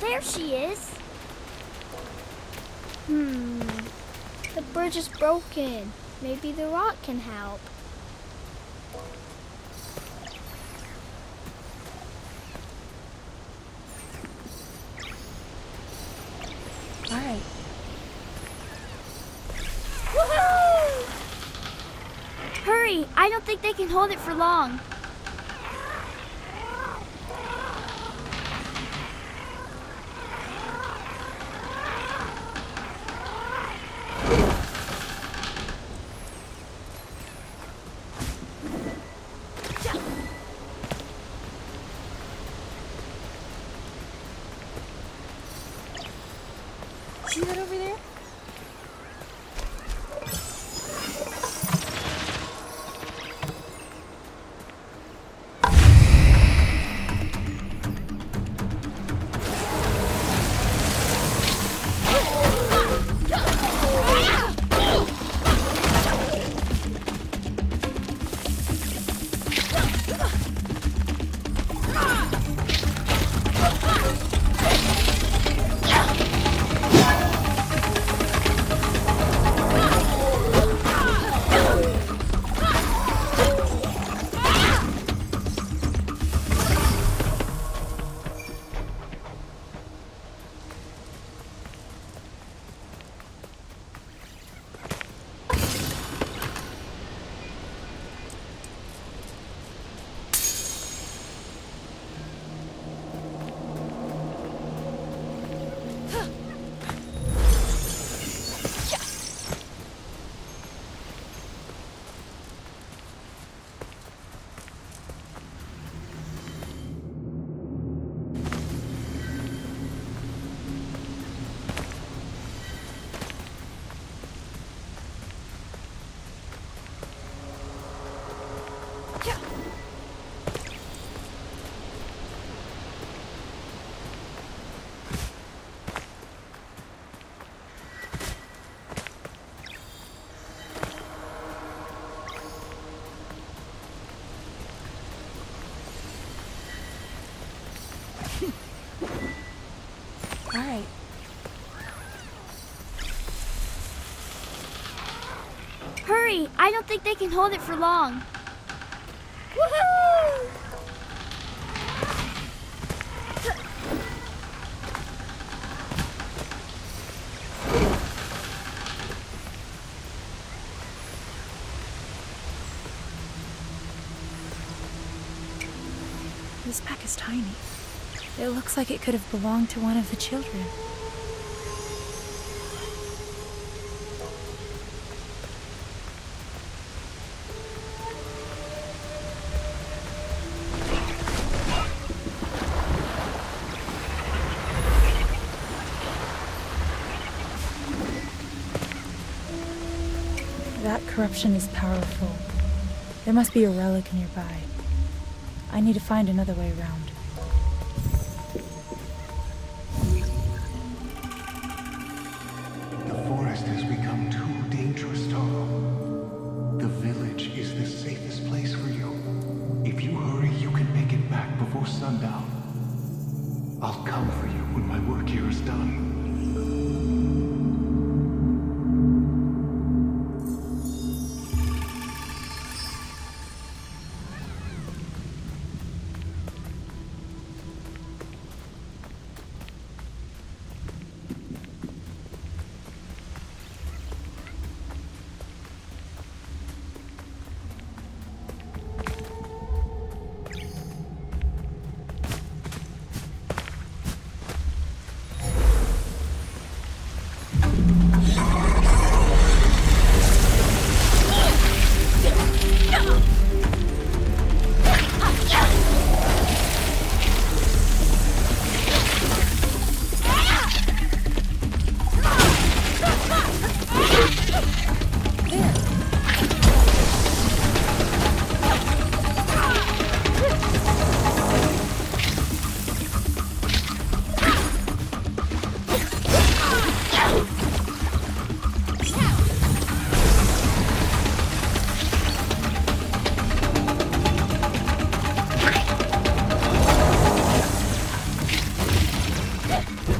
There she is. Hmm. The bridge is broken. Maybe the rock can help. Hurry! I don't think they can hold it for long. See that over there? Hurry! I don't think they can hold it for long. Woohoo! This pack is tiny. It looks like it could have belonged to one of the children. Corruption is powerful. There must be a relic nearby. I need to find another way around. The forest has become too dangerous, Taro. The village is the safest place for you. If you hurry, you can make it back before sundown. I'll come for you when my work here is done. Yeah.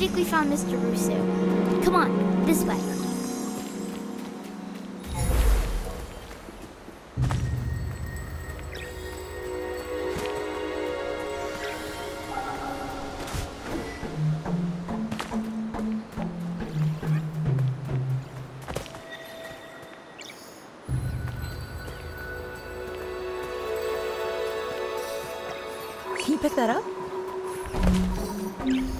Think we found Mr. Rusu. Come on, this way. Can you pick that up? For you!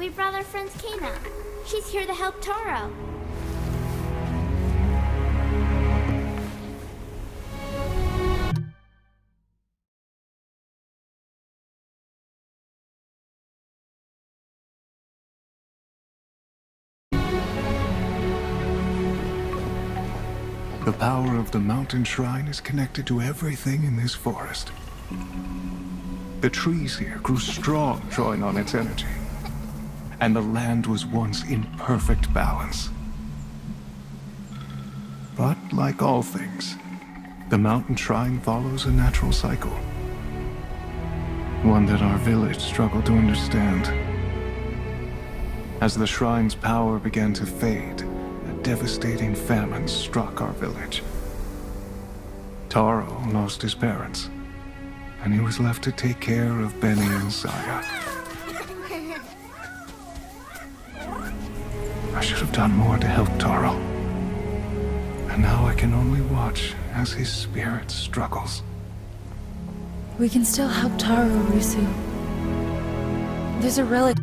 We brought our friend Kena. She's here to help Taro. The power of the mountain shrine is connected to everything in this forest. The trees here grew strong, drawing on its energy. And the land was once in perfect balance. But like all things, the mountain shrine follows a natural cycle. One that our village struggled to understand. As the shrine's power began to fade, a devastating famine struck our village. Taro lost his parents, and he was left to take care of Beni and Saiya. I should have done more to help Taro. And now I can only watch as his spirit struggles. We can still help Taro, Rusu. There's a relic